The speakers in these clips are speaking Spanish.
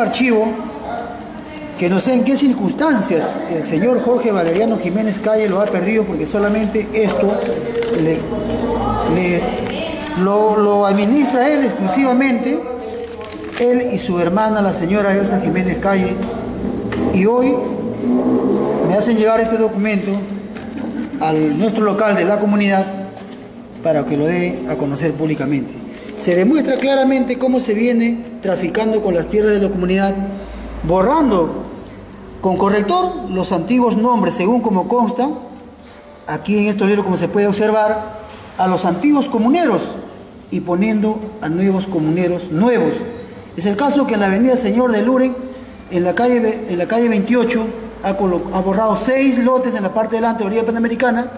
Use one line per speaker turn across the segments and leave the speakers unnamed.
archivo que no sé en qué circunstancias el señor Jorge Valeriano Jiménez Calle lo ha perdido porque solamente esto lo, administra él exclusivamente, él y su hermana, la señora Elsa Jiménez Calle, y hoy me hacen llevar este documento al nuestro local de la comunidad para que lo dé a conocer públicamente. Se demuestra claramente cómo se viene traficando con las tierras de la comunidad, borrando con corrector los antiguos nombres, según como consta, aquí en este libro como se puede observar, a los antiguos comuneros y poniendo a nuevos comuneros nuevos. Es el caso que en la avenida Señor de Luren, en la calle, en la calle 28, ha, ha borrado seis lotes en la parte delante de la orilla panamericana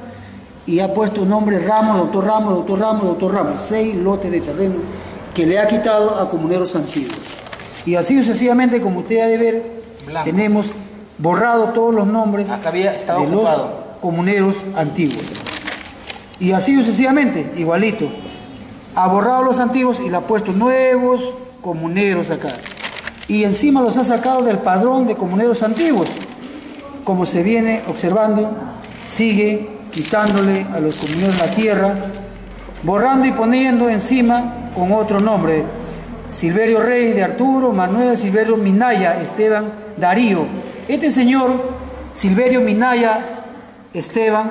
y ha puesto nombre Ramos, doctor Ramos, doctor Ramos, doctor Ramos, seis lotes de terreno que le ha quitado a comuneros antiguos. Y así sucesivamente, como usted ha de ver, tenemos borrado todos los nombres de los comuneros antiguos. Y así sucesivamente, igualito. Ha borrado los antiguos y le ha puesto nuevos comuneros acá. Y encima los ha sacado del padrón de comuneros antiguos. Como se viene observando, sigue quitándole a los comuneros la tierra, borrando y poniendo encima con otro nombre. Silverio Reyes de Arturo, Manuel Silverio Minaya, Esteban Darío. Este señor, Silverio Minaya Esteban,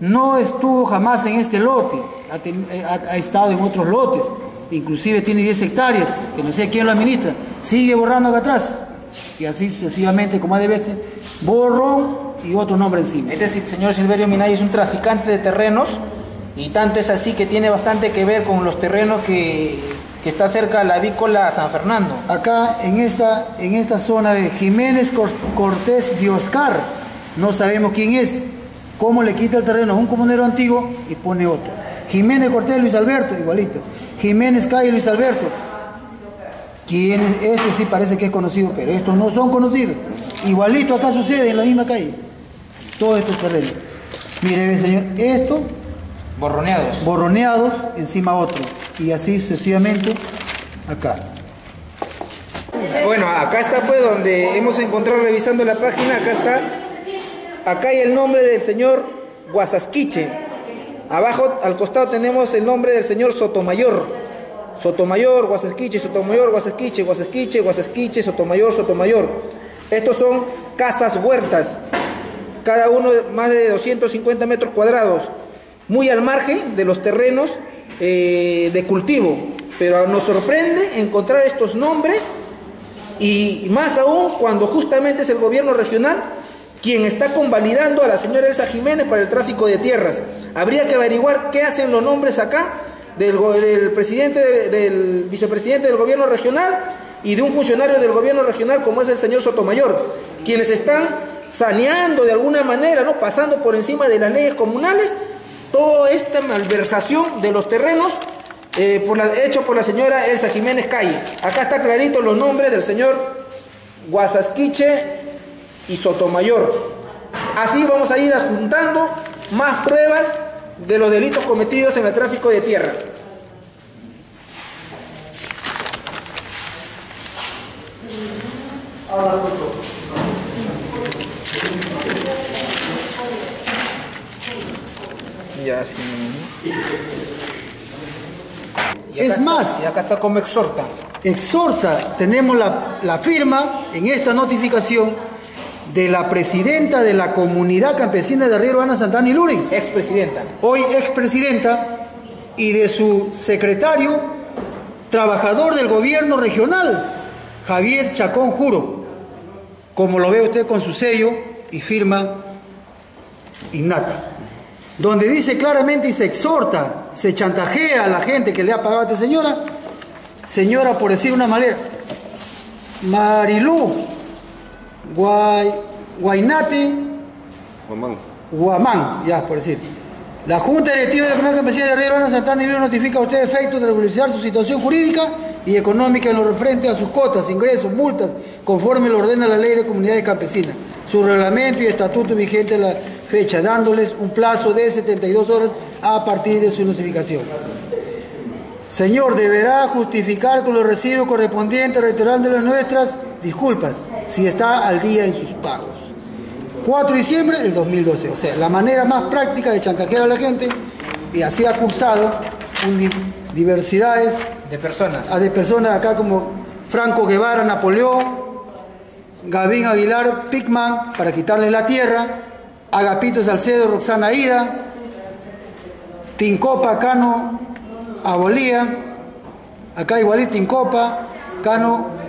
no estuvo jamás en este lote, ha, estado en otros lotes, inclusive tiene 10 hectáreas, que no sé quién lo administra, sigue borrando acá atrás, y así sucesivamente, como ha de verse, borrón y otro nombre encima.
Este señor Silverio Minaya es un traficante de terrenos, y tanto es así que tiene bastante que ver con los terrenos que, que está cerca de la avícola San Fernando.
Acá en esta, en esta zona de Jiménez Cortés de Oscar, no sabemos quién es cómo le quita el terreno a un comunero antiguo y pone otro. Jiménez Cortés Luis Alberto, igualito. Jiménez Calle Luis Alberto. ¿Quién es? Este sí parece que es conocido, pero estos no son conocidos. Igualito acá sucede en la misma calle. Todos estos terrenos. Mire, señor, esto.
Borroneados.
Borroneados, encima otro. Y así sucesivamente acá.
Bueno, acá está pues donde hemos encontrado revisando la página, acá está Acá hay el nombre del señor Guasasquiche. Abajo, al costado, tenemos el nombre del señor Sotomayor. Sotomayor, Guasasquiche, Sotomayor, Guasasquiche, Guasasquiche, Guasasquiche, Sotomayor, Sotomayor. Estos son casas huertas, cada uno más de 250 metros cuadrados, muy al margen de los terrenos eh, de cultivo. Pero nos sorprende encontrar estos nombres y más aún cuando justamente es el gobierno regional quien está convalidando a la señora Elsa Jiménez para el tráfico de tierras. Habría que averiguar qué hacen los nombres acá del, presidente, del vicepresidente del gobierno regional y de un funcionario del gobierno regional como es el señor Sotomayor, quienes están saneando de alguna manera, ¿no? pasando por encima de las leyes comunales, toda esta malversación de los terrenos eh, por la, hecho por la señora Elsa Jiménez Calle. Acá está clarito los nombres del señor Guasasquiche y Sotomayor. Así vamos a ir adjuntando más pruebas de los delitos cometidos en el tráfico de tierra.
Ya, sí. es más.
Y acá está como exhorta.
Exhorta, tenemos la, la firma en esta notificación de la presidenta de la comunidad campesina de Río Urbana Santana y Luren.
Expresidenta.
Hoy expresidenta y de su secretario, trabajador del gobierno regional, Javier Chacón Juro, como lo ve usted con su sello y firma innata, donde dice claramente y se exhorta, se chantajea a la gente que le ha pagado a esta señora, señora por decir una manera, Marilú Guay, Guainate, Guamán. Guamán, ya por decir. La Junta Directiva de la Comunidad Campesina de Río Grande Santana y notifica a usted efectos de regularizar su situación jurídica y económica en lo referente a sus cotas, ingresos, multas, conforme lo ordena la ley de comunidades campesinas, su reglamento y estatuto vigente a la fecha, dándoles un plazo de 72 horas a partir de su notificación. Señor, deberá justificar con los recibos correspondientes, reiterándole nuestras disculpas si está al día en sus pagos. 4 de diciembre del 2012. O sea, la manera más práctica de chantajear a la gente y así ha cursado diversidades
de personas.
de personas acá como Franco Guevara, Napoleón, Gavín Aguilar, Picman, para quitarle la tierra, Agapito Salcedo, Roxana Ida, Tincopa, Cano, Abolía, acá igualito Tincopa, Cano,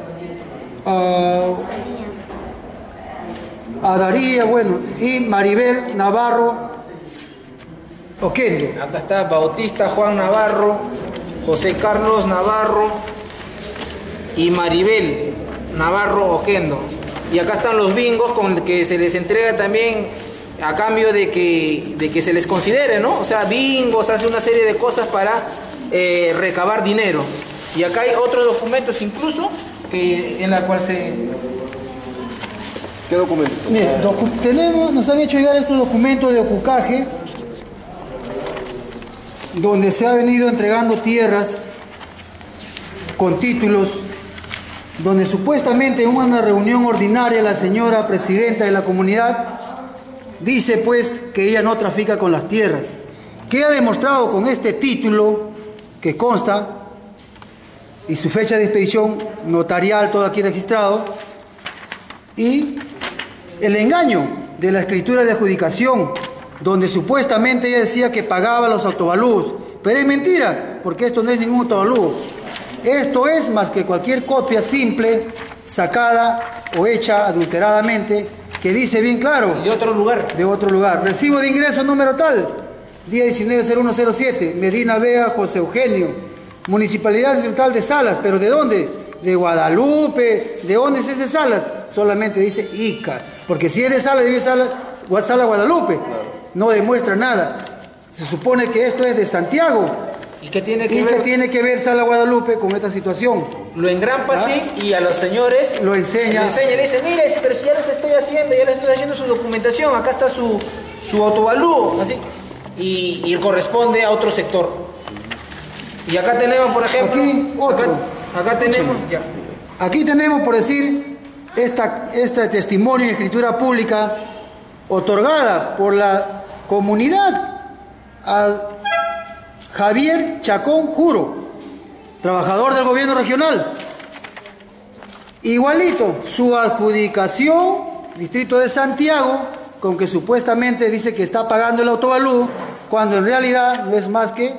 a Daría, bueno, y Maribel Navarro Oquendo.
Acá está Bautista Juan Navarro, José Carlos Navarro y Maribel Navarro Oquendo. Y acá están los bingos con que se les entrega también a cambio de que, de que se les considere, ¿no? O sea, bingos, hace una serie de cosas para eh, recabar dinero. Y acá hay otros documentos incluso que, en la cual se...
¿Qué documentos? tenemos, nos han hecho llegar estos documentos de ocucaje donde se ha venido entregando tierras con títulos, donde supuestamente en una reunión ordinaria la señora presidenta de la comunidad dice pues que ella no trafica con las tierras, que ha demostrado con este título que consta y su fecha de expedición notarial todo aquí registrado y el engaño de la escritura de adjudicación donde supuestamente ella decía que pagaba los autovalúos. Pero es mentira, porque esto no es ningún autovalúo. Esto es más que cualquier copia simple, sacada o hecha adulteradamente, que dice bien claro.
De otro lugar.
De otro lugar. Recibo de ingreso número tal, día 190107, Medina Vega, José Eugenio, Municipalidad Distrital de Salas, pero ¿de dónde? De Guadalupe, ¿de dónde es ese Salas? Solamente dice Ica, porque si es de Salas, debe Salas, Sala Guadalupe no demuestra nada. Se supone que esto es de Santiago.
¿Y qué tiene que, ver?
tiene que ver Sala Guadalupe con esta situación?
Lo engrampa ¿Ah? así y a los señores
lo enseña.
Le enseña, le dice, mire, pero si ya les estoy haciendo, ya les estoy haciendo su documentación, acá está su, su autovalúo, así. Y, corresponde a otro sector. Y acá tenemos, por ejemplo,
aquí, otro.
Acá, tenemos,
Aquí tenemos, por decir, esta, este testimonio de escritura pública otorgada por la comunidad a Javier Chacón Juro, trabajador del gobierno regional. Igualito, su adjudicación, distrito de Santiago, con que supuestamente dice que está pagando el autovalú, cuando en realidad no es más que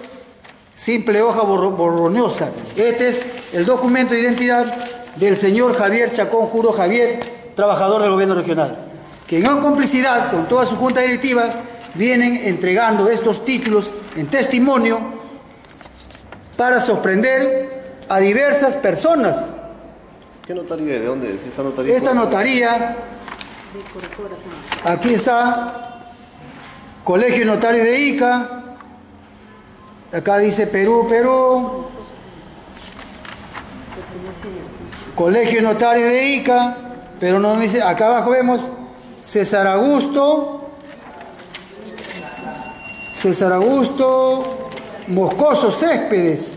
simple hoja borroñosa. Este es el documento de identidad del señor Javier Chacón Juro Javier, trabajador del gobierno regional, que en complicidad con toda su junta directiva vienen entregando estos títulos en testimonio para sorprender a diversas personas.
¿Qué notaría? ¿De dónde es esta notaría?
Esta notaría, aquí está, Colegio Notario de Ica, acá dice Perú, Perú, Colegio Notario de Ica, pero no dice, acá abajo vemos César Augusto César Augusto Moscoso Céspedes,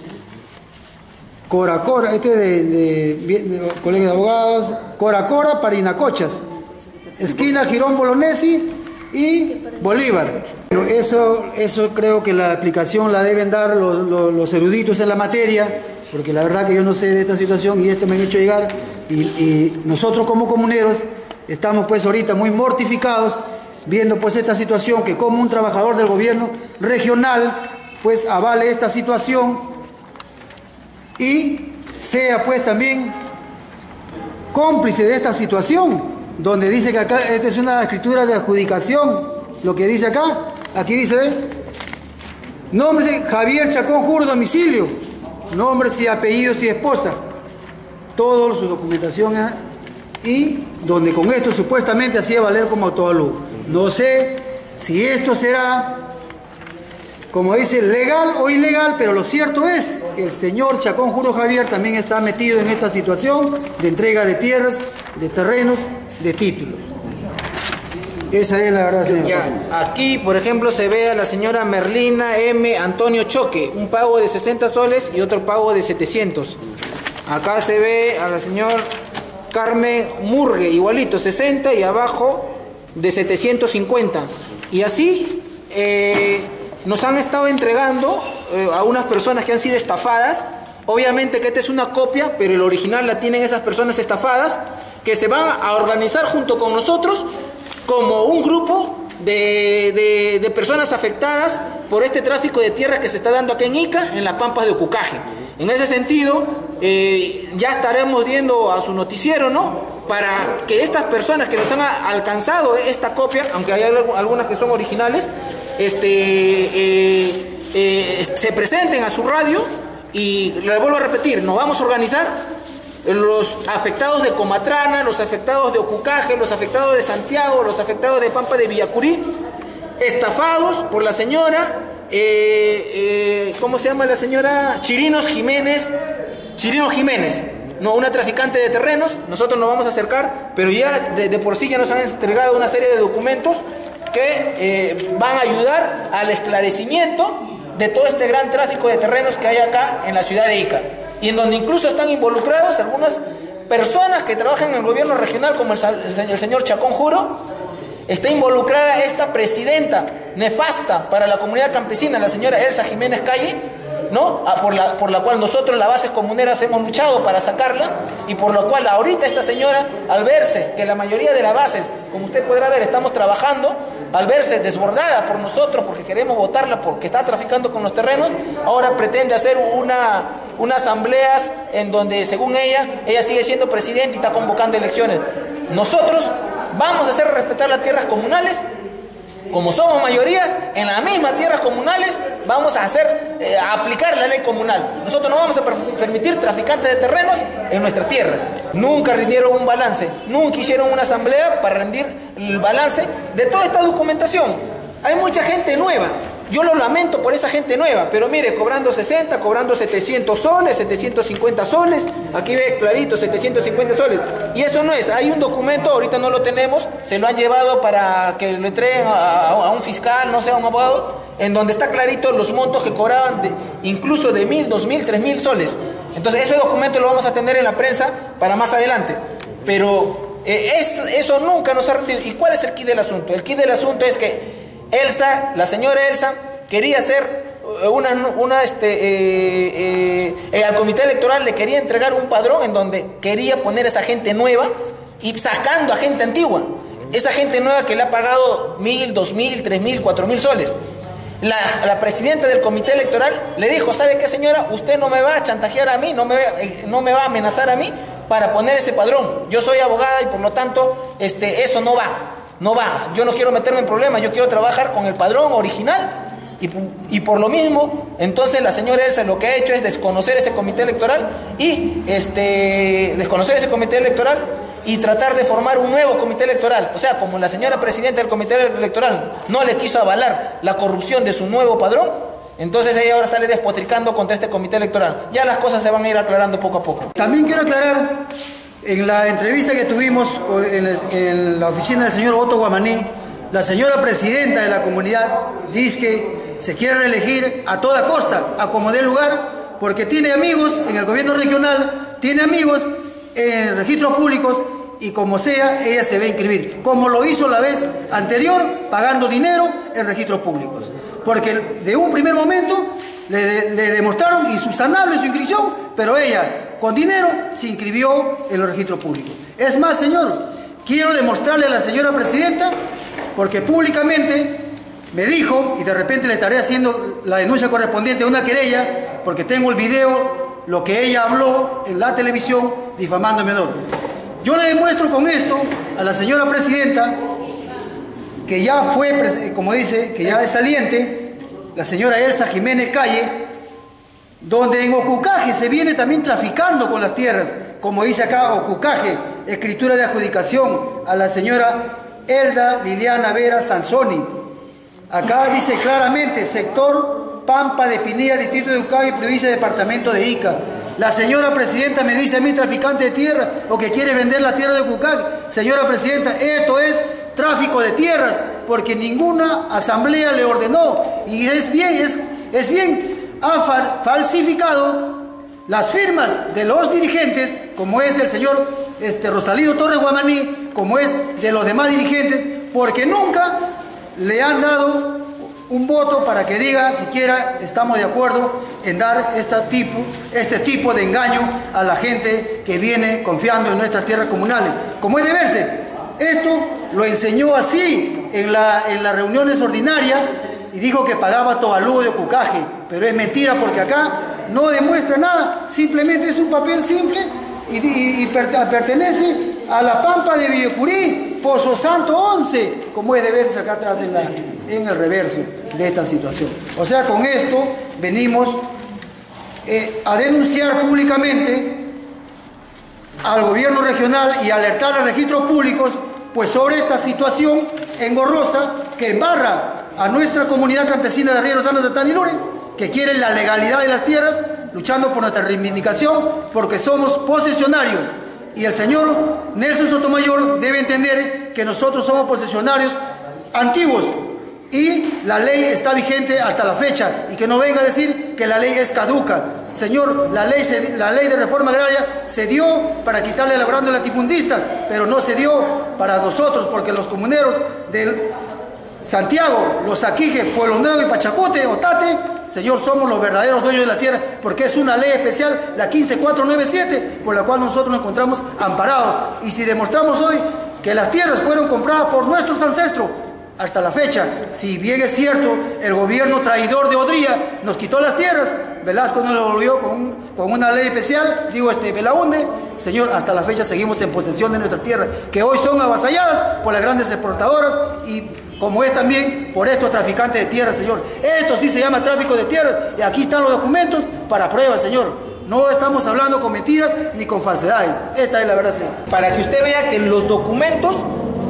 Cora Cora, este de, de, Colegio de Abogados, Cora Cora, Parinacochas, esquina Girón Bolognesi y Bolívar. eso, eso creo que la aplicación la deben dar los, eruditos en la materia, porque la verdad que yo no sé de esta situación y esto me han hecho llegar y, y nosotros como comuneros estamos pues ahorita muy mortificados viendo pues esta situación, que como un trabajador del gobierno regional pues avale esta situación y sea pues también cómplice de esta situación, donde dice que acá esta es una escritura de adjudicación, lo que dice acá, aquí dice. Nombre de Javier Chacón Juro, domicilio, nombres y apellidos y esposa, todo su documentación ¿eh? y donde con esto supuestamente hacía valer como autovalú. No sé si esto será, como dice, legal o ilegal, pero lo cierto es que el señor Chacón Juro Javier también está metido en esta situación de entrega de tierras, de terrenos, de títulos. Esa es la verdad, señor.
aquí, por ejemplo, se ve a la señora Merlina M. Antonio Choque, un pago de 60 soles y otro pago de 700. Acá se ve a la señora Carmen Murgue, igualito, 60 y abajo de 750. Y así eh, nos han estado entregando eh, a unas personas que han sido estafadas. Obviamente que esta es una copia, pero el original la tienen esas personas estafadas que se van a organizar junto con nosotros como un grupo de, de- personas afectadas por este tráfico de tierras que se está dando aquí en Ica, en las pampas de Ocucaje. En ese sentido, eh, ya estaremos viendo a su noticiero, ¿no? Para que estas personas que nos han alcanzado esta copia, aunque hay algu- algunas que son originales, este, eh, eh, se presenten a su radio y le vuelvo a repetir, nos vamos a organizar los afectados de Comatrana, los afectados de Ocucaje, los afectados de Santiago, los afectados de Pampa de Villacurí, estafados por la señora, eh, eh, ¿cómo se llama la señora? Chirinos Jiménez, Chirino Jiménez, no, una traficante de terrenos, nosotros nos vamos a acercar, pero ya de, por sí ya nos han entregado una serie de documentos que eh, van a ayudar al esclarecimiento de todo este gran tráfico de terrenos que hay acá en la ciudad de Ica y en donde incluso están involucrados algunas personas que trabajan en el gobierno regional como el, el señor- Chacón Juro, está involucrada esta presidenta nefasta para la comunidad campesina, la señora Elsa Jiménez Calle, ¿no? Ah, por, la, por la cual nosotros las bases comuneras hemos luchado para sacarla y por lo cual ahorita esta señora, al verse que la mayoría de las bases, como usted podrá ver, estamos trabajando, al verse desbordada por nosotros porque queremos votarla porque está traficando con los terrenos, ahora pretende hacer una, unas asambleas en donde según ella, ella sigue siendo presidente y está convocando elecciones. Nosotros vamos a hacer respetar las tierras comunales como somos mayorías, en las mismas tierras comunales vamos a hacer, eh, aplicar la ley comunal. Nosotros no vamos a per- permitir traficantes de terrenos en nuestras tierras. Nunca rindieron un balance, nunca hicieron una asamblea para rendir el balance de toda esta documentación. Hay mucha gente nueva. Yo lo lamento por esa gente nueva, pero mire, cobrando 60, cobrando 700 soles, 750 soles, aquí ve clarito, 750 soles. Y eso no es, hay un documento, ahorita no lo tenemos, se lo han llevado para que lo entreguen a, un fiscal, no sé, a un abogado, en donde está clarito los montos que cobraban, incluso de mil, dos mil, tres mil soles. Entonces ese documento lo vamos a tener en la prensa para más adelante. Pero eh, es, eso nunca nos ha rendido. ¿Y cuál es el kit del asunto? El kit del asunto es que Elsa, la señora Elsa, quería hacer eh, una, una este, eh, eh, al comité electoral le quería entregar un padrón en donde quería poner a esa gente nueva y sacando a gente antigua. Esa gente nueva que le ha pagado mil, dos mil, tres mil, cuatro mil soles. La, la presidenta del comité electoral le dijo, ¿sabe qué señora? Usted no me va a chantajear a mí, no me, no me va a amenazar a mí para poner ese padrón. Yo soy abogada y por lo tanto este, eso no va, no va. Yo no quiero meterme en problemas, yo quiero trabajar con el padrón original. Y, por lo mismo, entonces la señora Elsa lo que ha hecho es desconocer ese comité electoral y este, desconocer ese comité electoral y tratar de formar un nuevo comité electoral. O sea, como la señora presidenta del comité electoral no le quiso avalar la corrupción de su nuevo padrón, entonces ella ahora sale despotricando contra este comité electoral. Ya las cosas se van a ir aclarando poco a poco.
También quiero aclarar, en la entrevista que tuvimos en la, oficina del señor Otto Guamaní, la señora presidenta de la comunidad dice que se quiere reelegir a toda costa, a como dé lugar, porque tiene amigos en el gobierno regional, tiene amigos en registros públicos y como sea, ella se va a inscribir, como lo hizo la vez anterior, pagando dinero en registros públicos. Porque de un primer momento le, le demostraron insubsanable su inscripción, pero ella con dinero se inscribió en los registros públicos. Es más, señor, quiero demostrarle a la señora presidenta, porque públicamente me dijo, y de repente le estaré haciendo la denuncia correspondiente a una querella, porque tengo el video, lo que ella habló en la televisión difamando a. Yo le demuestro con esto a la señora presidenta que ya fue, como dice, que ya es saliente, la señora Elsa Jiménez Calle, donde en Ocucaje se viene también traficando con las tierras, como dice acá Ocucaje, escritura de adjudicación a la señora Elda Liliana Vera Sansoni. Acá dice claramente, sector Pampa de Pinilla, distrito de Ucay, provincia departamento de Ica. La señora presidenta me dice a mí, traficante de tierra, o que quiere vender la tierra de Ucay. Señora presidenta, esto es tráfico de tierras, porque ninguna asamblea le ordenó. Y es bien, es bien, ha fa- falsificado las firmas de los dirigentes, como es el señor este, Rosalino Torres Guamaní, como es de los demás dirigentes, porque nunca le han dado un voto para que diga siquiera estamos de acuerdo en dar este tipo, este tipo de engaño a la gente que viene confiando en nuestras tierras comunales. Como es de verse, esto lo enseñó así en, la, en las reuniones ordinarias y dijo que pagaba Tobalú de Ocucaje, pero es mentira porque acá no demuestra nada, simplemente es un papel simple y, y- y per- pertenece a la Pampa de Villacurí, Pozo Santo 11, como es de verse acá atrás en el reverso de esta situación. O sea, con esto venimos eh, a denunciar públicamente al gobierno regional y alertar a registros públicos pues sobre esta situación engorrosa que embarra a nuestra comunidad campesina de Río Rosana, Santana y Lure, que quiere la legalidad de las tierras, luchando por nuestra reivindicación, porque somos posesionarios. Y el señor Nelson Sotomayor debe entender que nosotros somos posesionarios antiguos y la ley está vigente hasta la fecha y que no venga a decir que la ley es caduca. Señor, la ley, la ley de reforma agraria se dio para quitarle la grande latifundista, pero no se dio para nosotros porque los comuneros del Santiago, Los Aquijes, Pueblo Nuevo y Pachacote, Otate, señor, somos los verdaderos dueños de la tierra, porque es una ley especial, la 15497, por la cual nosotros nos encontramos amparados. Y si demostramos hoy que las tierras fueron compradas por nuestros ancestros, hasta la fecha, si bien es cierto, el gobierno traidor de Odría nos quitó las tierras, Velasco nos lo volvió con, con una ley especial, digo este Belaunde, señor, hasta la fecha seguimos en posesión de nuestras tierras, que hoy son avasalladas por las grandes exportadoras y como es también por estos traficantes de tierras, señor. Esto sí se llama tráfico de tierras y aquí están los documentos para prueba, señor. No estamos hablando con mentiras ni con falsedades. Esta es la verdad, señor.
para que usted vea que los documentos,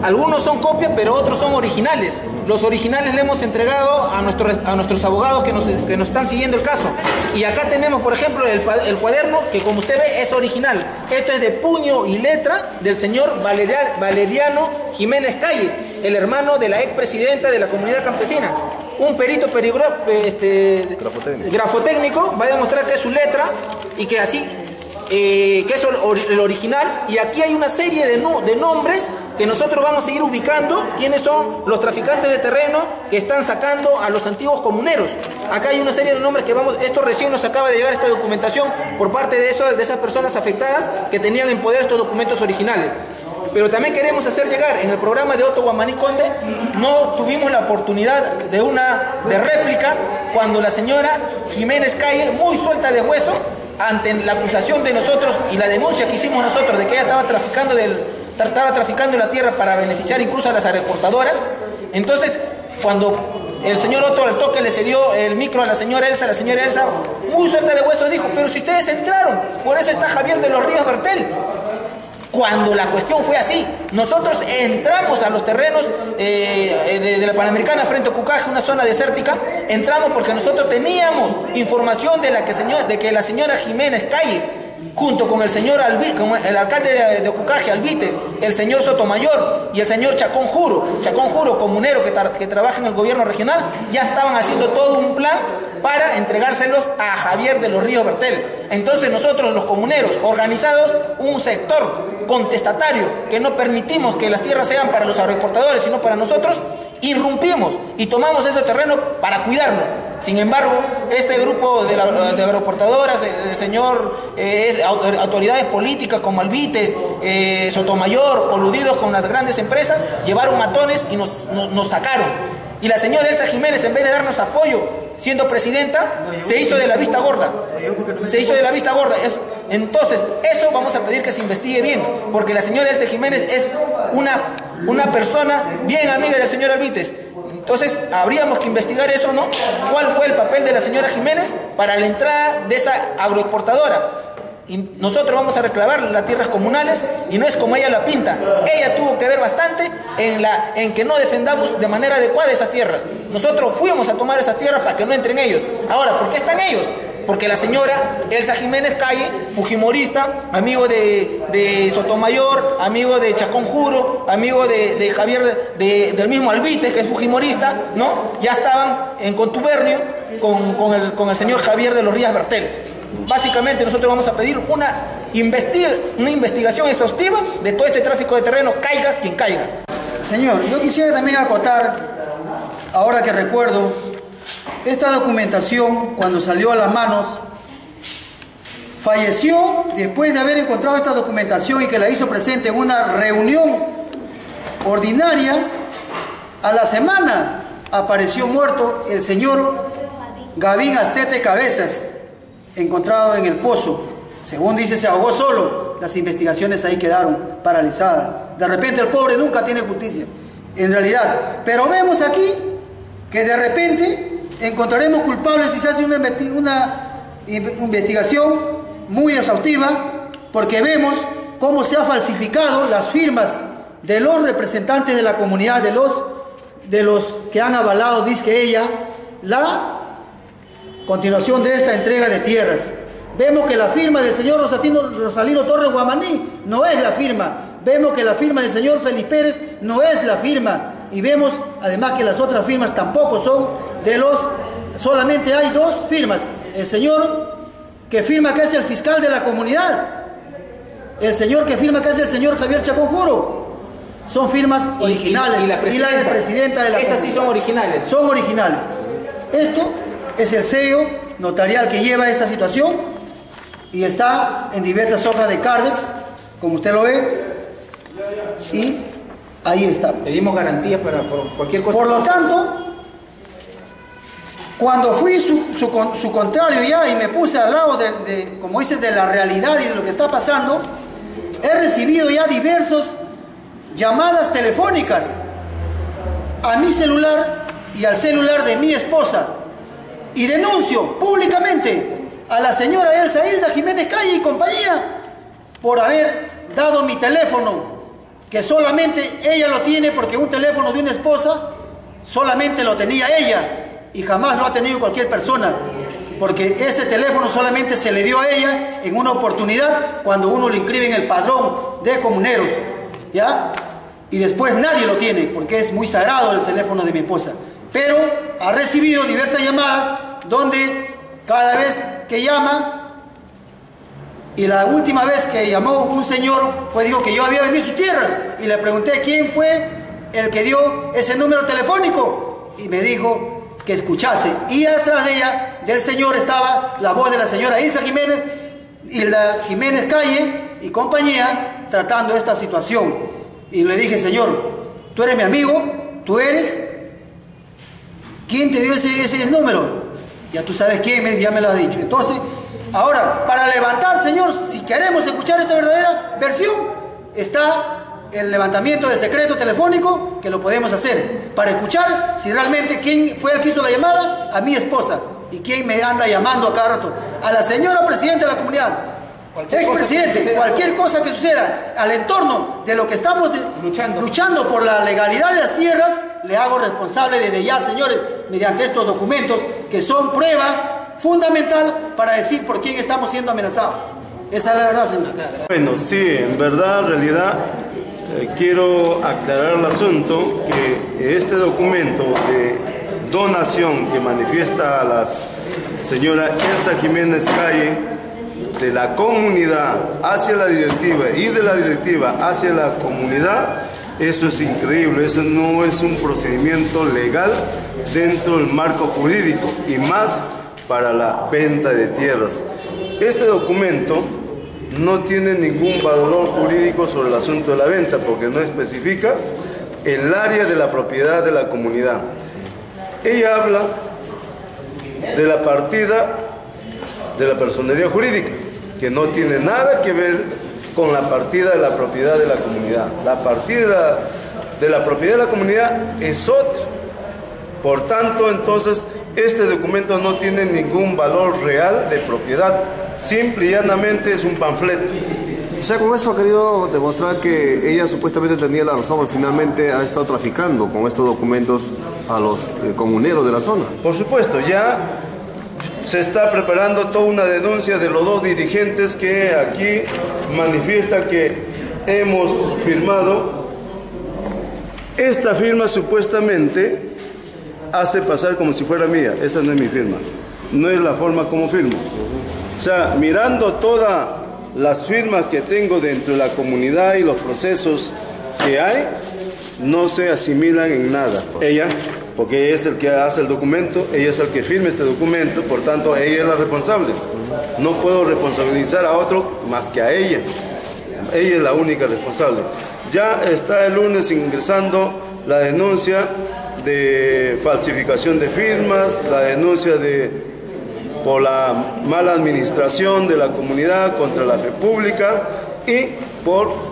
algunos son copias, pero otros son originales. Los originales le hemos entregado a, nuestros a nuestros abogados que nos, que nos están siguiendo el caso. Y acá tenemos, por ejemplo, el, cuaderno que como usted ve es original. Esto es de puño y letra del señor Valeria- Valeriano Jiménez Calle, el hermano de la expresidenta de la comunidad campesina. Un perito perigra- este,
Grafotécnico.
grafotécnico va a demostrar que es su letra y que así eh, que es el, ori- el original, y aquí hay una serie de, de nombres que nosotros vamos a ir ubicando quiénes son los traficantes de terreno que están sacando a los antiguos comuneros. Acá hay una serie de nombres que vamos, esto recién nos acaba de llegar esta documentación por parte de, eso, de esas personas afectadas que tenían en poder estos documentos originales. Pero también queremos hacer llegar en el programa de Otto Guamaní Conde, no tuvimos la oportunidad de una de réplica cuando la señora Jiménez Calle, muy suelta de hueso, ante la acusación de nosotros y la denuncia que hicimos nosotros de que ella estaba traficando del estaba traficando la tierra para beneficiar incluso a las agroexportadoras. Entonces, cuando el señor Otto al toque le cedió el micro a la señora Elsa, la señora Elsa, muy suelta de hueso, dijo, pero si ustedes entraron, por eso está Javier de los Ríos Bertel. Cuando la cuestión fue así, nosotros entramos a los terrenos eh, eh, de, la Panamericana frente a Cucaje, una zona desértica, entramos porque nosotros teníamos información de, la que, señor, de que la señora Jiménez Calle, junto con el señor Albi, con el alcalde de, de Albites, el señor Sotomayor y el señor Chacón Juro, Chacón Juro, comunero que trabaja en el gobierno regional, ya estaban haciendo todo un plan para entregárselos a Javier de los Ríos Bertel. Entonces nosotros los comuneros organizados, un sector contestatario que no permitimos que las tierras sean para los agroexportadores, sino para nosotros, irrumpimos y tomamos ese terreno para cuidarlo. Sin embargo, este grupo de, la- el señor, eh, au- autoridades políticas como Albites, eh, Sotomayor, coludidos con las grandes empresas, llevaron matones y nos- nos sacaron. Y la señora Elsa Jiménez, en vez de darnos apoyo siendo presidenta, se hizo de la vista gorda. Se hizo de la vista gorda. Es- entonces, eso vamos a pedir que se investigue bien, porque la señora Elsa Jiménez es una, una persona bien amiga del señor Albites. Entonces, habríamos que investigar eso, ¿no? ¿Cuál fue el papel de la señora Jiménez para la entrada de esa agroexportadora? Y nosotros vamos a reclamar las tierras comunales y no es como ella la pinta. Ella tuvo que ver bastante en, la, en que no defendamos de manera adecuada esas tierras. Nosotros fuimos a tomar esas tierras para que no entren ellos. Ahora, ¿por qué están ellos? Porque la señora Elsa Jiménez Calle, fujimorista, amigo de, de Sotomayor, amigo de Chacón Juro, amigo de, de Javier, de- del mismo Albite, que es fujimorista, ¿no? Ya estaban en contubernio con, con el, con el señor Javier de los Rías Bertel. Básicamente nosotros vamos a pedir una
investigue una investigación exhaustiva de todo este tráfico de terreno, caiga quien caiga.
Señor, yo quisiera también acotar, ahora que recuerdo, esta documentación cuando salió a las manos, falleció después de haber encontrado esta documentación y que la hizo presente en una reunión ordinaria, a la semana apareció muerto el señor Gavín Astete Cabezas, encontrado en el pozo. Según dice, se ahogó solo. Las investigaciones ahí quedaron paralizadas. De repente el pobre nunca tiene justicia, en realidad. Pero vemos aquí que de repente encontraremos culpables si se hace una, investigación muy exhaustiva, porque vemos cómo se han falsificado las firmas de los representantes de la comunidad, de los, de los que han avalado, dice ella, la continuación de esta entrega de tierras. Vemos que la firma del señor Rosatino, Rosalino Torres Guamaní no es la firma. Vemos que la firma del señor Félix Pérez no es la firma. Y vemos además que las otras firmas tampoco son de los... Solamente hay dos firmas. El señor que firma que es el fiscal de la comunidad. El señor que firma que es el señor Javier Chaconjuro. Son firmas originales.
Y, la,
del presidenta de la
Esas sí son originales.
Son originales. Esto es el sello notarial que lleva esta situación y está en diversas hojas de Cardex, como usted lo ve, y ahí está.
Pedimos garantías para cualquier cosa.
Por lo tanto, cuando fui su, contrario ya y me puse al lado de, como dice, de la realidad y de lo que está pasando, he recibido ya diversos llamadas telefónicas a mi celular y al celular de mi esposa y denuncio públicamente a la señora Elsa Hilda Jiménez Calle y compañía por haber dado mi teléfono, que solamente ella lo tiene porque un teléfono de una esposa solamente lo tenía ella y jamás lo ha tenido cualquier persona, porque ese teléfono solamente se le dio a ella en una oportunidad cuando uno lo inscribe en el padrón de comuneros, ¿ya? Y después nadie lo tiene porque es muy sagrado el teléfono de mi esposa. Pero ha recibido diversas llamadas donde cada vez que llama, y la última vez que llamó un señor, fue dijo que yo había vendido sus tierras, y le pregunté quién fue el que dio ese número telefónico, y me dijo que escuchase. Y atrás de ella, del señor, estaba la voz de la señora Ilsa Jiménez, y la Jiménez Calle y compañía, tratando esta situación. Y le dije, señor, tú eres mi amigo, tú eres, ¿quién te dio ese, ese número? Ya tú sabes quién, ya me lo has dicho. Entonces, ahora, para levantar, Señor, si queremos escuchar esta verdadera versión, está el levantamiento del secreto telefónico, que lo podemos hacer, para escuchar si realmente quién fue el que hizo la llamada, a mi esposa, y quién me anda llamando a cada rato, a la señora presidenta de la comunidad, expresidente, cualquier cosa que suceda al entorno de lo que estamos luchando. luchando por la legalidad de las tierras, le hago responsable desde ya, señores, mediante estos documentos que son prueba fundamental para decir por quién estamos siendo amenazados. Esa es la verdad, señor.
Bueno, sí, en verdad, en realidad, eh, quiero aclarar el asunto que este documento de donación que manifiesta a la señora Elsa Jiménez Calle de la comunidad hacia la directiva y de la directiva hacia la comunidad eso es increíble, eso no es un procedimiento legal dentro del marco jurídico y más para la venta de tierras. Este documento no tiene ningún valor jurídico sobre el asunto de la venta porque no especifica el área de la propiedad de la comunidad. Ella habla de la partida de la personería jurídica, que no tiene nada que ver con la partida de la propiedad de la comunidad. La partida de la propiedad de la comunidad es otra. Por tanto, entonces, este documento no tiene ningún valor real de propiedad. Simple y llanamente es un panfleto.
O sea, con eso ha querido demostrar que ella supuestamente tenía la razón, y finalmente ha estado traficando con estos documentos a los eh, comuneros de la zona.
Por supuesto, ya se está preparando toda una denuncia de los dos dirigentes que aquí manifiesta que hemos firmado. Esta firma supuestamente hace pasar como si fuera mía. Esa no es mi firma. No es la forma como firmo. O sea, mirando toda las firmas que tengo dentro de la comunidad y los procesos que hay no se asimilan en nada. Ella, porque ella es el que hace el documento, ella es el que firma este documento, por tanto ella es la responsable. No puedo responsabilizar a otro más que a ella. Ella es la única responsable. Ya está el lunes ingresando la denuncia de falsificación de firmas, la denuncia de por la mala administración de la comunidad contra la fe pública y por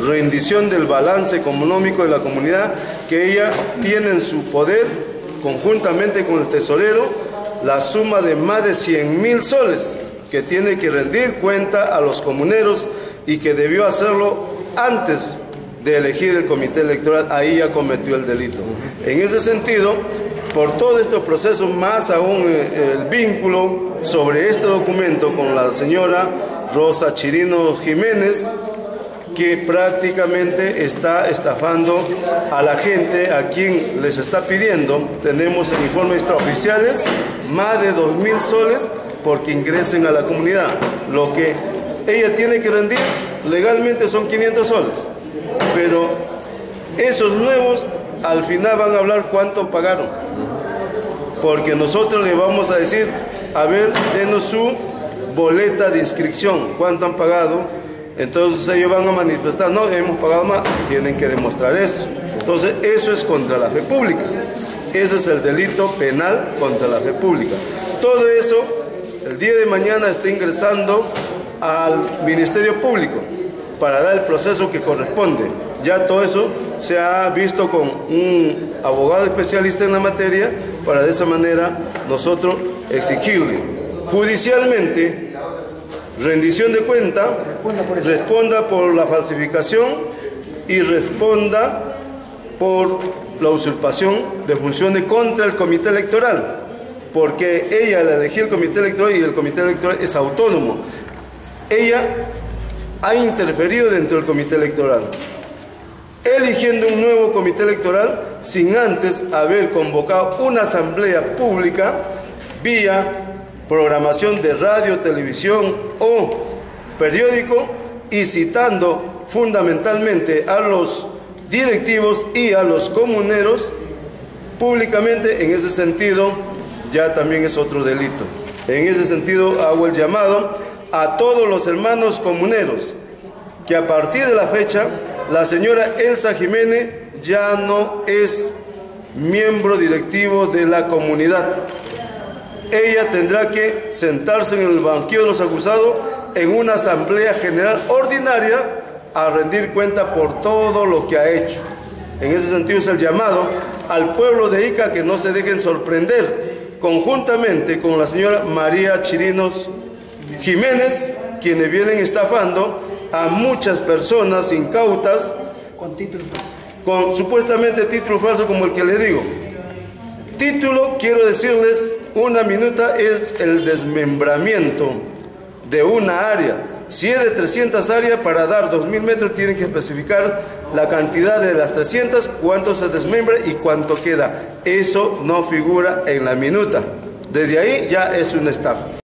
rendición del balance económico de la comunidad que ella tiene en su poder conjuntamente con el tesorero la suma de más de 100 mil soles que tiene que rendir cuenta a los comuneros y que debió hacerlo antes de elegir el comité electoral, ahí ya cometió el delito. En ese sentido, por todo este proceso, más aún eh, el vínculo sobre este documento con la señora Rosa Chirino Jiménez, que prácticamente está estafando a la gente a quien les está pidiendo, tenemos en informes extraoficiales, más de dos mil soles porque ingresen a la comunidad. Lo que ella tiene que rendir legalmente son 500 soles, pero esos nuevos al final van a hablar cuánto pagaron. Porque nosotros le vamos a decir, a ver, denos su boleta de inscripción, cuánto han pagado. Entonces ellos van a manifestar, no, hemos pagado más, tienen que demostrar eso. Entonces eso es contra la fe pública. Ese es el delito penal contra la fe pública. Todo eso, el día de mañana está ingresando al Ministerio Público para dar el proceso que corresponde. Ya todo eso se ha visto con un abogado especialista en la materia para de esa manera nosotros exigirle judicialmente rendición de cuenta, responda por la falsificación y responda por la usurpación de funciones contra el comité electoral, porque ella al elegir el comité electoral y el comité electoral es autónomo, ella ha interferido dentro del comité electoral eligiendo un nuevo comité electoral sin antes haber convocado una asamblea pública vía programación de radio, televisión o periódico y citando fundamentalmente a los directivos y a los comuneros públicamente, en ese sentido ya también es otro delito. En ese sentido hago el llamado a todos los hermanos comuneros que a partir de la fecha la señora Elsa Jiménez ya no es miembro directivo de la comunidad. Ella tendrá que sentarse en el banquillo de los acusados en una asamblea general ordinaria a rendir cuenta por todo lo que ha hecho. En ese sentido es el llamado al pueblo de Ica que no se dejen sorprender conjuntamente con la señora María Chirinos Jiménez, quienes vienen estafando a muchas personas incautas
con título
con supuestamente título falso como el que le digo. Título, quiero decirles, una minuta es el desmembramiento de una área. Si es de 300 áreas, para dar 2.000 metros tienen que especificar la cantidad de las 300, cuánto se desmembra y cuánto queda. Eso no figura en la minuta. Desde ahí ya es una estafa.